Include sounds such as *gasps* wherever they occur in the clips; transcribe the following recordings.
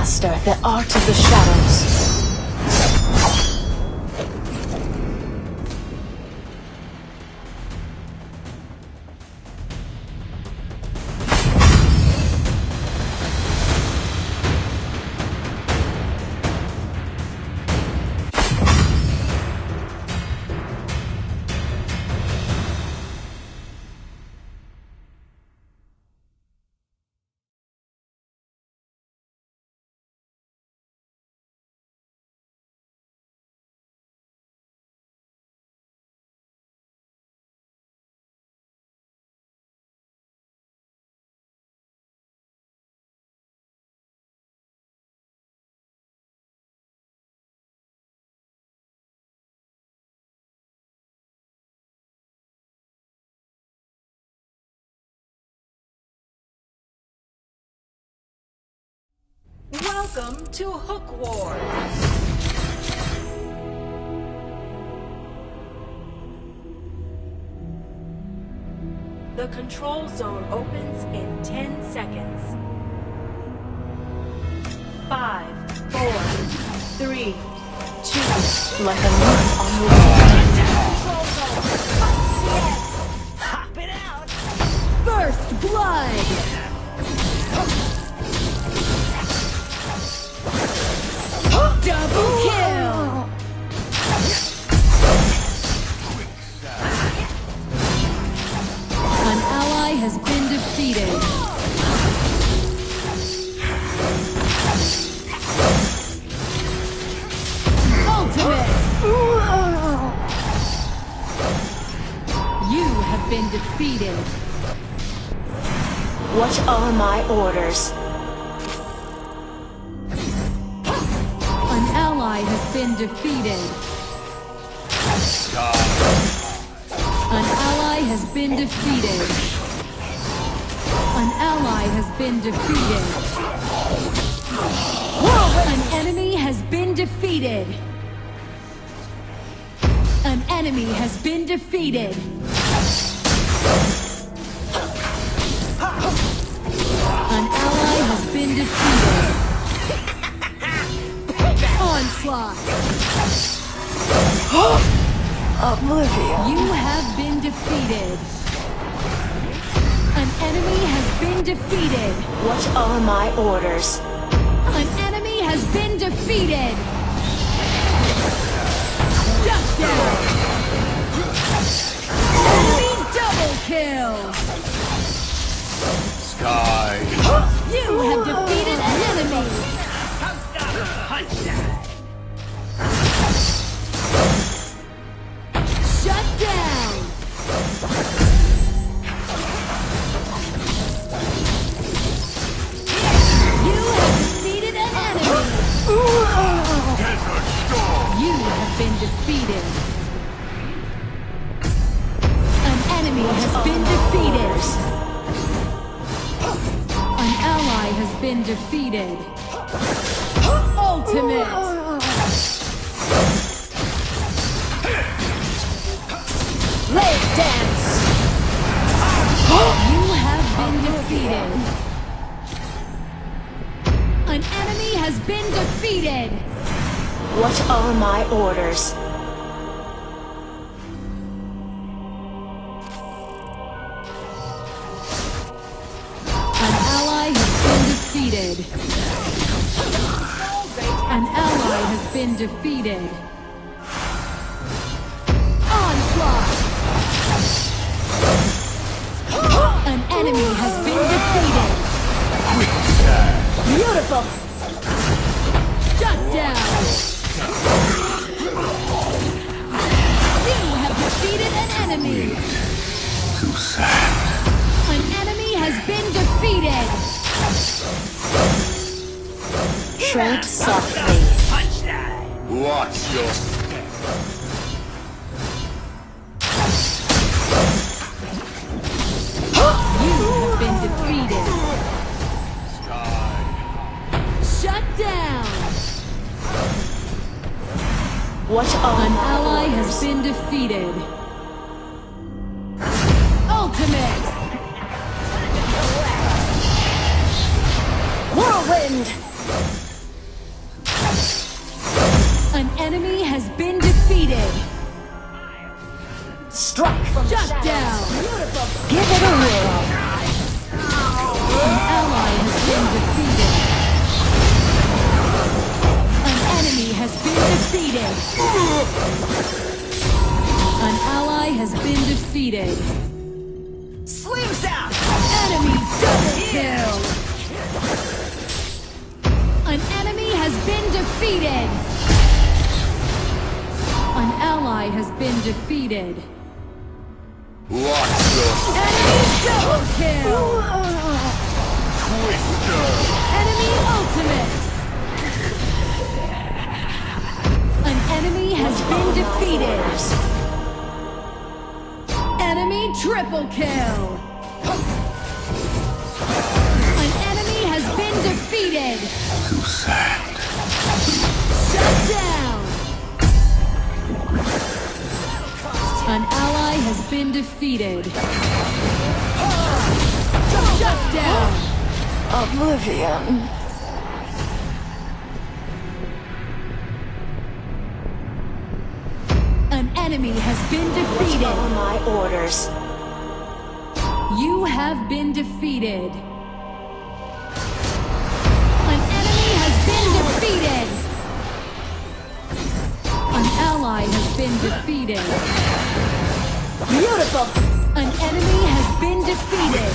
master the art of the shadows. Welcome to Hook Wars! The control zone opens in 10 seconds. Five, four, three, two, on the wind. Has been defeated. Ultimate! You have been defeated. What are my orders? An ally has been defeated. An ally has been defeated. An ally has been defeated. An enemy has been defeated. An enemy has been defeated. An ally has been defeated. Onslaught! *gasps* Oblivion. You have been defeated. An enemy has been defeated. What are my orders? An enemy has been defeated. Shut down. Enemy double kill. Sky. You have defeated an enemy. Defeated. An enemy has been defeated. An ally has been defeated. Ultimate. Leg dance. You have been defeated. An enemy has been defeated. What are my orders? Defeated. An ally has been defeated. Onslaught! An enemy has been defeated. Beautiful. Shut down! You have defeated an enemy. Too sad. An enemy has been defeated. Tread softly. Watch your step. You have been defeated. Shut down! What An ally has been defeated. An enemy has been defeated. Strike from Shut down. Give it a whirl. An ally has been defeated. An enemy has been defeated. An ally has been defeated. Sleeves out. Enemy double kill. An enemy has been defeated. Ally has been defeated. Watch your Enemy double kill. twister. Enemy ultimate. An enemy has been defeated. Enemy triple kill. An enemy has been defeated. Too sand. An ally has been defeated. Shut down. Oblivion. An enemy has been defeated. Are my orders. You have been defeated. An enemy has been defeated. An ally has been defeated. Beautiful. An enemy has been defeated.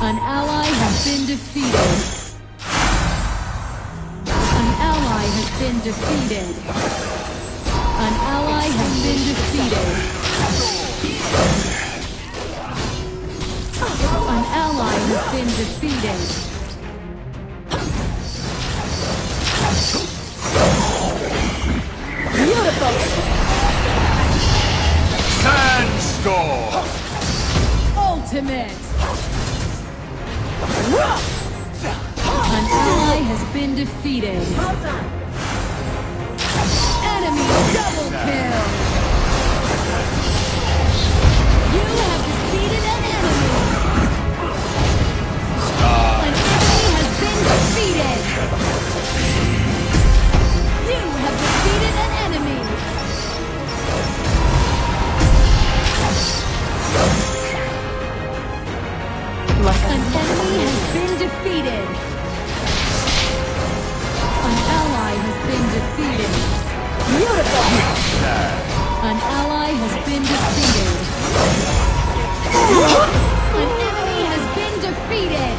An ally has been defeated. An ally has been defeated. An ally has been defeated. An ally has been defeated. Has been defeated. Enemy double kill! You have defeated enemy! An ally has been defeated. An enemy has been defeated.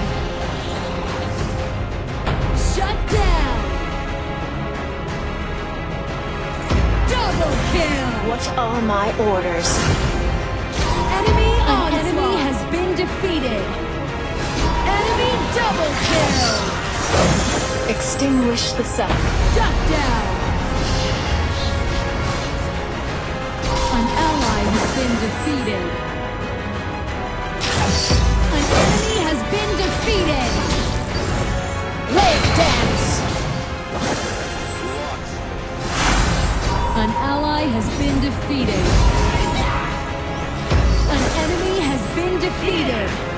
Shut down. Double kill. What are my orders? Enemy An enemy has been defeated. Enemy double kill. Extinguish the sun. Shut down! Been defeated. An enemy has been defeated! Leg dance. An ally has been defeated. An enemy has been defeated.